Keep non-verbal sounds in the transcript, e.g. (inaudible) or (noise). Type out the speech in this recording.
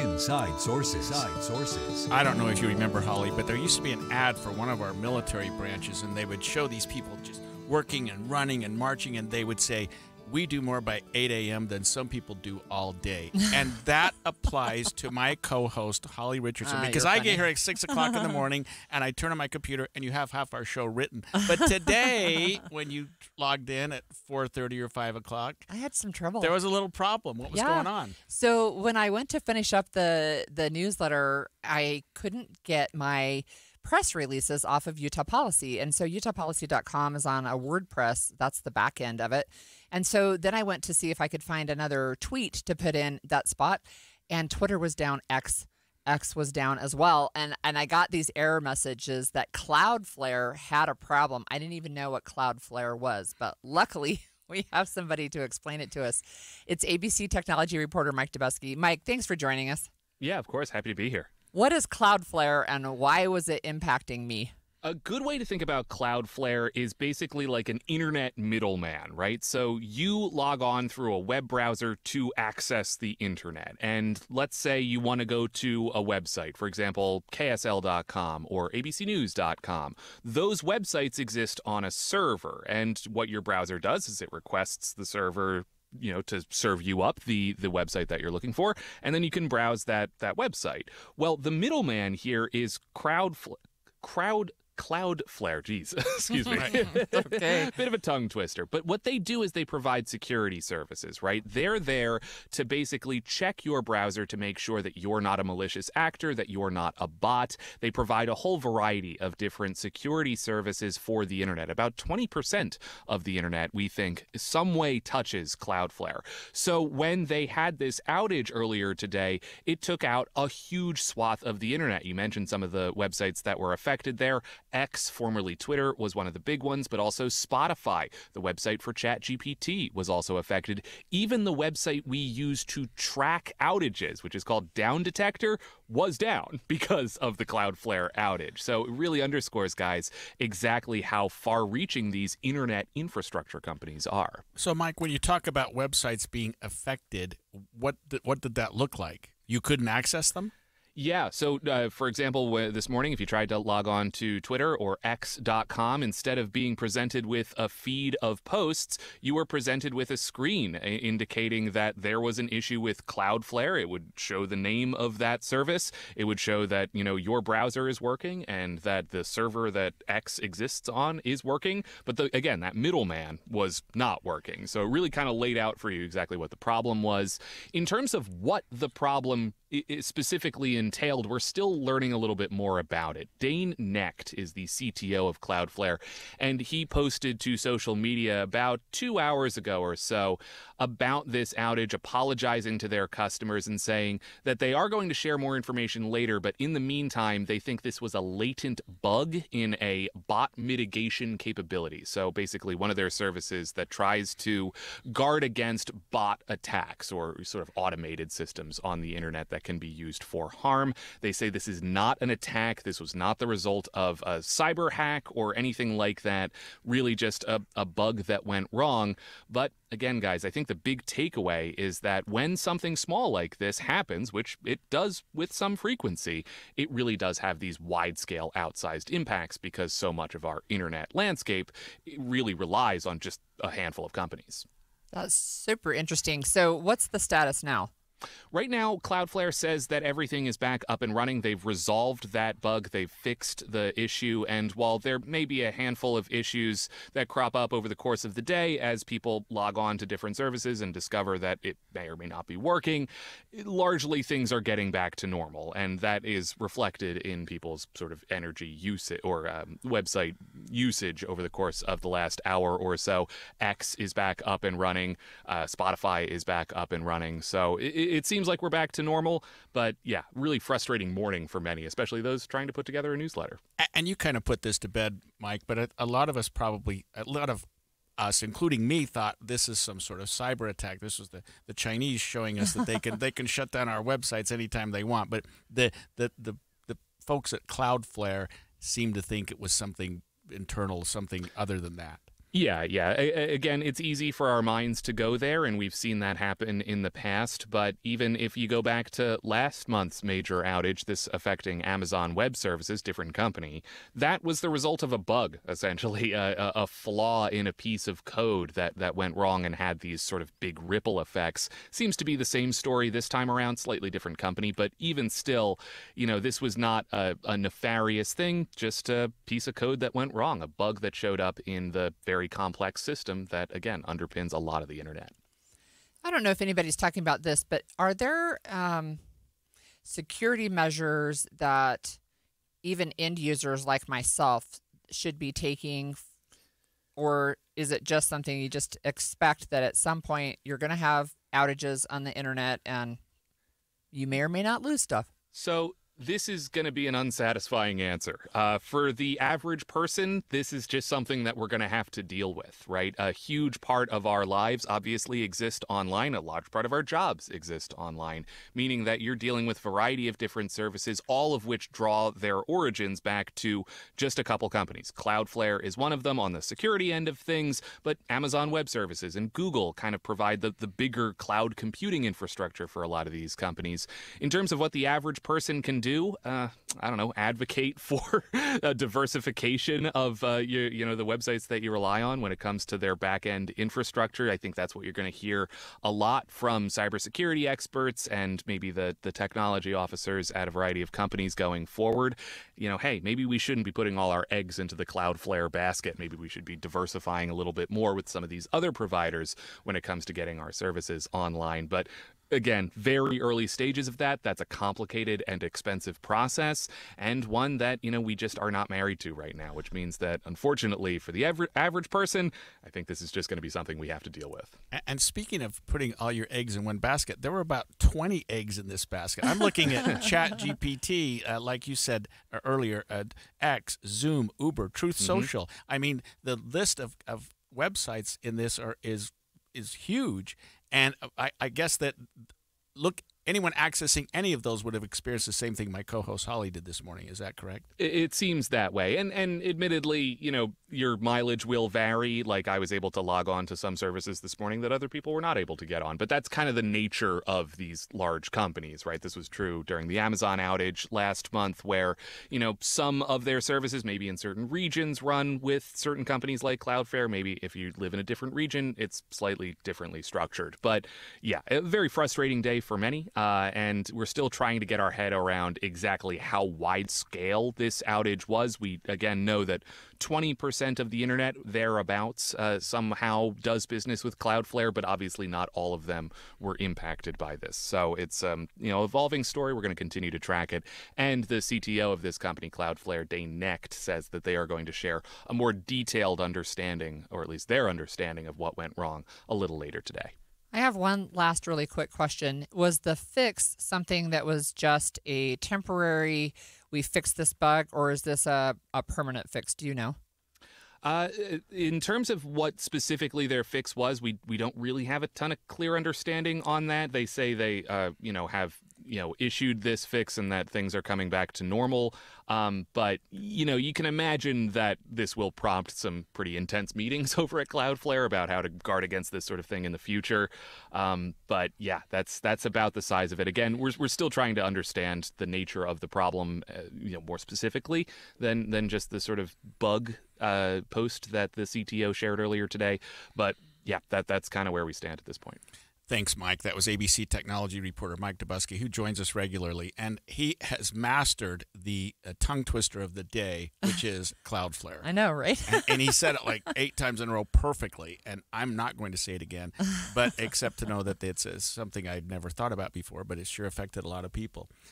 Inside Sources. Inside Sources. I don't know if you remember, Holly, but there used to be an ad for one of our military branches, and they would show these people just working and running and marching, and they would say, we do more by 8 a.m. than some people do all day. And (laughs) that applies to my co host, Holly Richardson, Ah, because I funny. get here at 6 o'clock in the (laughs) morning and I turn on my computer and you have half our show written. But today, (laughs) when you logged in at 4.30 or 5 o'clock, I had some trouble. there was a little problem. What was Yeah. going on? So when I went to finish up the the newsletter, I couldn't get my press releases off of Utah Policy. And so utahpolicy.com is on a WordPress, that's the back end of it. And so then I went to see if I could find another tweet to put in that spot and Twitter was down X X was down as well and and I got these error messages that Cloudflare had a problem. I didn't even know what Cloudflare was, but luckily (laughs) we have somebody to explain it to us. It's ABC technology reporter Mike Dobuski. Mike, thanks for joining us. Yeah, of course. Happy to be here. What is Cloudflare and why was it impacting me? A good way to think about Cloudflare is basically like an internet middleman, right? So you log on through a web browser to access the internet. And let's say you want to go to a website, for example, KSL.com or ABCNews.com. Those websites exist on a server. And what your browser does is it requests the server you know to serve you up the the website that you're looking for and then you can browse that that website. Well the middleman here is crowdfl- crowd Cloudflare, geez, (laughs) excuse me. (laughs) okay. Bit of a tongue twister. But what they do is they provide security services, right? They're there to basically check your browser to make sure that you're not a malicious actor, that you're not a bot. They provide a whole variety of different security services for the internet. About 20% of the internet, we think, some way touches Cloudflare. So when they had this outage earlier today, it took out a huge swath of the internet. You mentioned some of the websites that were affected there. X, formerly Twitter, was one of the big ones, but also Spotify. The website for ChatGPT was also affected. Even the website we use to track outages, which is called Down Detector, was down (laughs) because of the Cloudflare outage. So it really underscores, guys, exactly how far reaching these internet infrastructure companies are. So, Mike, when you talk about websites being affected, what th- what did that look like? You couldn't access them? Yeah. So, uh, for example, w- this morning, if you tried to log on to Twitter or X.com, instead of being presented with a feed of posts, you were presented with a screen uh, indicating that there was an issue with Cloudflare. It would show the name of that service. It would show that you know your browser is working and that the server that X exists on is working. But the, again, that middleman was not working. So it really kind of laid out for you exactly what the problem was. In terms of what the problem specifically entailed, we're still learning a little bit more about it. Dane Knecht is the CTO of Cloudflare, and he posted to social media about two hours ago or so about this outage, apologizing to their customers and saying that they are going to share more information later, but in the meantime, they think this was a latent bug in a bot mitigation capability. So basically, one of their services that tries to guard against bot attacks or sort of automated systems on the internet that can be used for harm. They say this is not an attack. This was not the result of a cyber hack or anything like that. Really, just a, a bug that went wrong. But again, guys, I think the big takeaway is that when something small like this happens, which it does with some frequency, it really does have these wide scale, outsized impacts because so much of our internet landscape really relies on just a handful of companies. That's super interesting. So, what's the status now? Right now, Cloudflare says that everything is back up and running. They've resolved that bug, they've fixed the issue, and while there may be a handful of issues that crop up over the course of the day as people log on to different services and discover that it may or may not be working, largely things are getting back to normal, and that is reflected in people's sort of energy usage or um, website usage over the course of the last hour or so. X is back up and running, uh, Spotify is back up and running, so it, it seems like we're back to normal. But yeah, really frustrating morning for many, especially those trying to put together a newsletter. And you kind of put this to bed, Mike, but a, lot of us probably, a lot of us, including me, thought this is some sort of cyber attack. This was the, the Chinese showing us that they can they can shut down our websites anytime they want. But the the the, the folks at Cloudflare seem to think it was something internal, something other than that. Yeah, yeah. A- again, it's easy for our minds to go there, and we've seen that happen in the past. But even if you go back to last month's major outage, this affecting Amazon Web Services, different company, that was the result of a bug, essentially, (laughs) a, a, a flaw in a piece of code that, that went wrong and had these sort of big ripple effects. Seems to be the same story this time around, slightly different company, but even still, you know, this was not a, a nefarious thing, just a piece of code that went wrong, a bug that showed up in the very complex system that, again, underpins a lot of the internet. I don't know if anybody's talking about this, but are there um, security measures that even end users like myself should be taking? Or is it just something you just expect that at some point you're going to have outages on the internet and you may or may not lose stuff? So this is going to be an unsatisfying answer. Uh, for the average person, this is just something that we're going to have to deal with, right? A huge part of our lives obviously exist online. A large part of our jobs exist online, meaning that you're dealing with a variety of different services, all of which draw their origins back to just a couple companies. Cloudflare is one of them on the security end of things, but Amazon Web Services and Google kind of provide the, the bigger cloud computing infrastructure for a lot of these companies. In terms of what the average person can do, uh, I don't know, advocate (laughs) for a diversification of uh, you, you know the websites that you rely on when it comes to their back end infrastructure. I think that's what you're going to hear a lot from cybersecurity experts and maybe the the technology officers at a variety of companies going forward. You know, hey, maybe we shouldn't be putting all our eggs into the Cloudflare basket. Maybe we should be diversifying a little bit more with some of these other providers when it comes to getting our services online. But again, very early stages of that. That's a complicated and expensive process, and one that, you know, we just are not married to right now, which means that, unfortunately, for the aver- average person, I think this is just going to be something we have to deal with. And speaking of putting all your eggs in one basket, there were about 20 eggs in this basket. I'm looking at (laughs) Chat GPT, uh, like you said uh, earlier, uh, X, Zoom, Uber, Truth Social. I mean, the list of, of websites in this are is is huge. And I, I guess that look anyone accessing any of those would have experienced the same thing my co-host Holly did this morning. Is that correct? It, seems that way, and and admittedly, you know, your mileage will vary. Like I was able to log on to some services this morning that other people were not able to get on, but that's kind of the nature of these large companies, right? This was true during the Amazon outage last month, where you know some of their services, maybe in certain regions, run with certain companies like Cloudflare. Maybe if you live in a different region, it's slightly differently structured. But yeah, a very frustrating day for many. Uh, and we're still trying to get our head around exactly how wide scale this outage was. We again know that 20% of the internet thereabouts uh, somehow does business with Cloudflare, but obviously not all of them were impacted by this. So it's um, you know evolving story. We're going to continue to track it. And the CTO of this company, Cloudflare, Dane Knecht, says that they are going to share a more detailed understanding, or at least their understanding of what went wrong, a little later today. I have one last really quick question. Was the fix something that was just a temporary, we fixed this bug, or is this a, a permanent fix? Do you know? Uh, in terms of what specifically their fix was, we we don't really have a ton of clear understanding on that. They say they, uh, you know, have you know issued this fix and that things are coming back to normal. Um, but you know, you can imagine that this will prompt some pretty intense meetings (laughs) over at Cloudflare about how to guard against this sort of thing in the future. Um, but yeah, that's that's about the size of it. Again, we're we're still trying to understand the nature of the problem, uh, you know, more specifically than than just the sort of bug uh, post that the CTO shared earlier today. But yeah, that that's kind of where we stand at this point. Thanks, Mike. That was ABC technology reporter Mike Dobuski, who joins us regularly, and he has mastered the uh, tongue twister of the day, which (laughs) is Cloudflare. I know, right? and, and he said it like (laughs) eight times in a row perfectly, and I'm not going to say it again, but (laughs) except to know that it's uh, something I'd never thought about before, but it sure affected a lot of people.